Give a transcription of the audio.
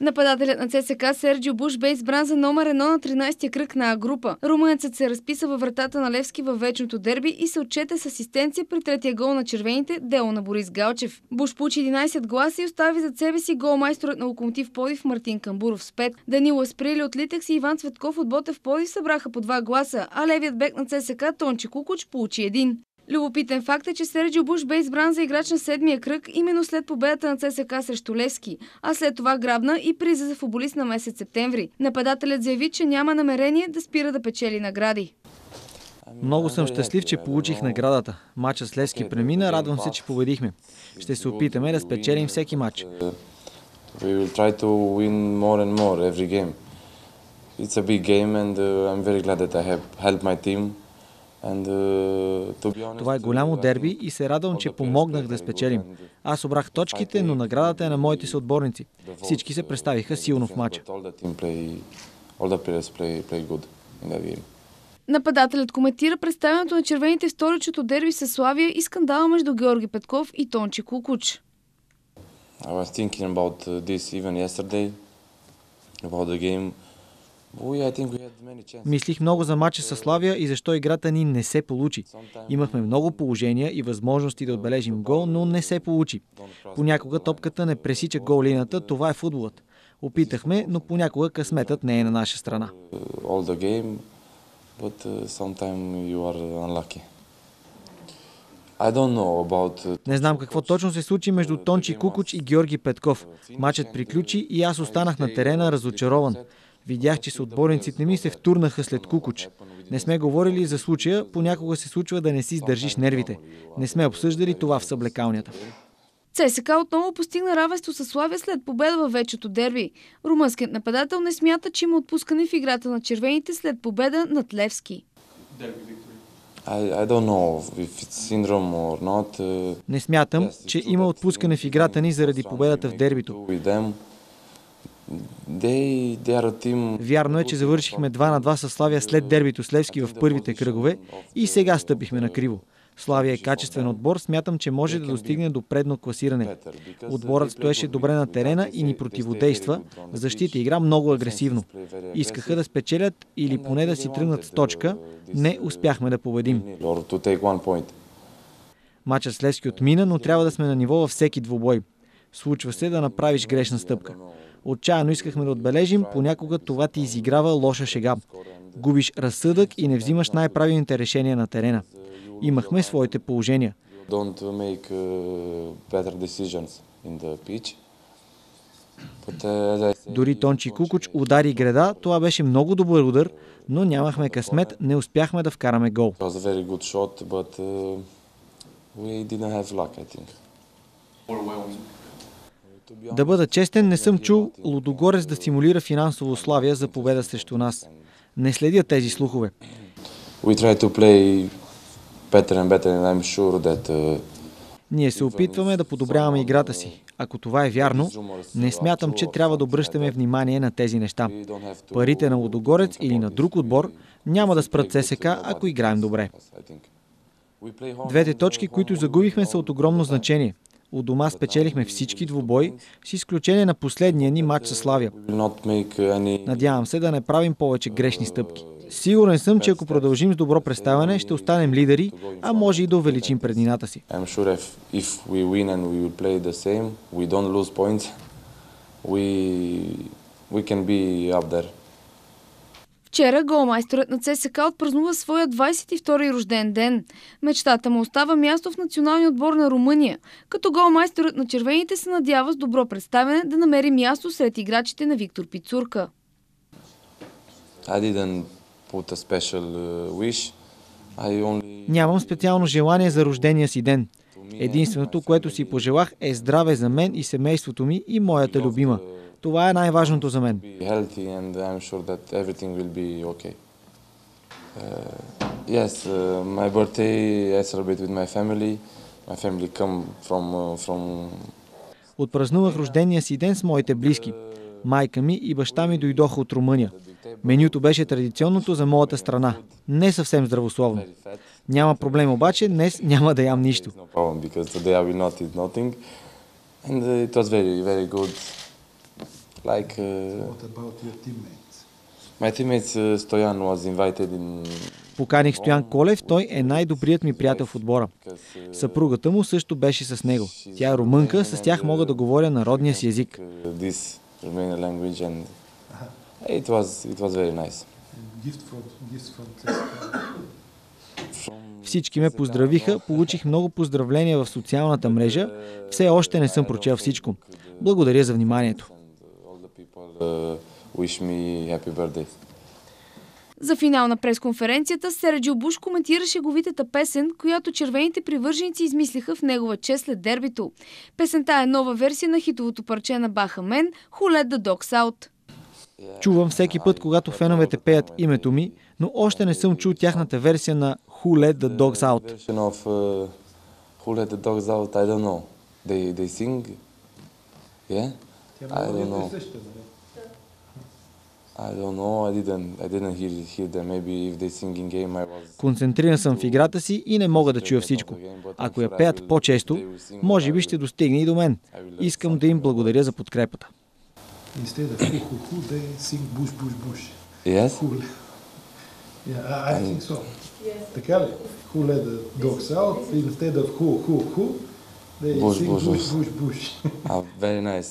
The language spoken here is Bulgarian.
Нападателят на ЦСК Серджио Буш бе избран за номер едно на 13-я кръг на група. Румънецът се разписа във вратата на Левски във вечното дерби и се отчете с асистенция при третия гол на червените, дело на Борис Галчев. Буш получи 11 гласа и остави зад себе си гол майсторът на локомотив Подив Мартин Камбуров с 5. Данило Сприли от Литекс и Иван Цветков от Ботев Подив събраха по 2 гласа, а левият бек на ЦСК Тонче Кукуч получи един. Любопитен факт е, че Серджио Буш бе избран за играч на седмия кръг именно след победата на ЦСК срещу Левски, а след това грабна и приза за футболист на месец септември. Нападателят заяви, че няма намерение да спира да печели награди. Много съм щастлив, че получих наградата. Мача с Левски премина, радвам се, че победихме. Ще се опитаме да спечелим всеки матч. It's a big game and uh, I'm very glad that I have helped my team Това е голямо дерби и се радвам, че помогнах да спечелим. Аз обрах точките, но наградата е на моите съотборници. Всички се представиха силно в матча. Нападателят коментира представянето на червените в столичното дерби с Славия и скандала между Георги Петков и Тончи Кукуч. I was thinking about uh, this even yesterday, about the game. Мислих много за матча с Славия и защо играта ни не се получи. Имахме много положения и възможности да отбележим гол, но не се получи. Понякога топката не пресича гол лината, това е футболът. Опитахме, но понякога късметът не е на наша страна. Uh, uh, не знам какво точно се случи между Тончи Кукуч и Георги Петков. Матчът приключи и аз останах на терена разочарован. Видях, че съотборниците ми се втурнаха след Кукуч. Не сме говорили за случая, понякога се случва да не си издържиш нервите. Не сме обсъждали това в съблекалнята. ЦСК отново постигна равенство с Славия след победа във вечето дерби. Румънският нападател не смята, че има отпускане в играта на червените след победа над Левски. Не смятам, че има отпускане в играта ни заради победата в дербито. Вярно е, че завършихме 2 на 2 с Славия след дербито с Левски в първите кръгове и сега стъпихме на криво. Славия е качествен отбор, смятам, че може да достигне до предно класиране. Отборът стоеше добре на терена и ни противодейства. Защита игра много агресивно. Искаха да спечелят или поне да си тръгнат с точка. Не успяхме да победим. Мачът с Левски отмина, но трябва да сме на ниво във всеки двубой. Случва се да направиш грешна стъпка. Отчаяно искахме да отбележим, понякога това ти изиграва лоша шега. Губиш разсъдък и не взимаш най-правилните решения на терена. Имахме своите положения. Дори Тончи Кукуч удари греда, това беше много добър удар, но нямахме късмет, не успяхме да вкараме гол. Да бъда честен, не съм чул Лудогорец да стимулира финансово условия за победа срещу нас. Не следя тези слухове. Uh, Ние се опитваме да подобряваме играта си. Ако това е вярно, не смятам, че трябва да обръщаме внимание на тези неща. Парите на Лудогорец или на друг отбор няма да спрат ССК, ако играем добре. Двете точки, които загубихме, са от огромно значение. У дома спечелихме всички двубои, с изключение на последния ни матч с Славия. Надявам се да не правим повече грешни стъпки. Сигурен съм, че ако продължим с добро представяне, ще останем лидери, а може и да увеличим преднината си. we can be up there. Вчера голмайсторът на ЦСК отпразнува своя 22-и рожден ден. Мечтата му остава място в националния отбор на Румъния, като голмайсторът на червените се надява с добро представяне да намери място сред играчите на Виктор Пицурка. Uh, Нямам специално желание за рождения си ден. Единственото, което си пожелах е здраве за мен и семейството ми и моята любима. Това е най-важното за мен. Yes, my birthday I celebrate with my family. My family come from from Отпразнувах рождения си ден с моите близки. Майка ми и баща ми дойдоха от Румъния. Менюто беше традиционното за моята страна. Не съвсем здравословно. Няма проблем обаче, днес няма да ям нищо. Like uh, What about your teammates? my teammates, uh, Stoyan was invited in Поканих Стоян Колев, той е най-добрият ми приятел в отбора. uh, Съпругата му също беше с него. Тя е румънка, с тях мога да говоря народния си език. it was it was very nice. Всички ме поздравиха, получих много поздравления в социалната мрежа. Все още не съм прочел всичко. Благодаря за вниманието. And all the people wish me happy birthday. За финал на пресконференцията Серджио Буш коментира шеговитата песен, която червените привърженици измислиха в негова чест след дербито. Песента е нова версия на хитовото парче на Баха Мен «Who Let the Dogs Out». Чувам всеки път, когато феновете пеят името ми, но още не съм чул тяхната версия на Who Let the Dogs Out. Of uh, Who Let the Dogs Out, I don't know. They they sing? Yeah? Тя I don't мелодията know. е съща, нали? I don't know. I didn't I didn't hear hear them. Maybe if they sing in game I was Концентриран съм в играта си и не мога да чуя всичко. Ако я пеят по-често, може би ще достигне и до мен. Искам да им благодаря за подкрепата. Instead of who, they sing bush, bush, bush. Yes? Who, yeah, I, I think so. Така ли? Who let the dogs out? Instead of who, who, who, they Bush, sing bush, bush. bush, bush. Ah, very nice.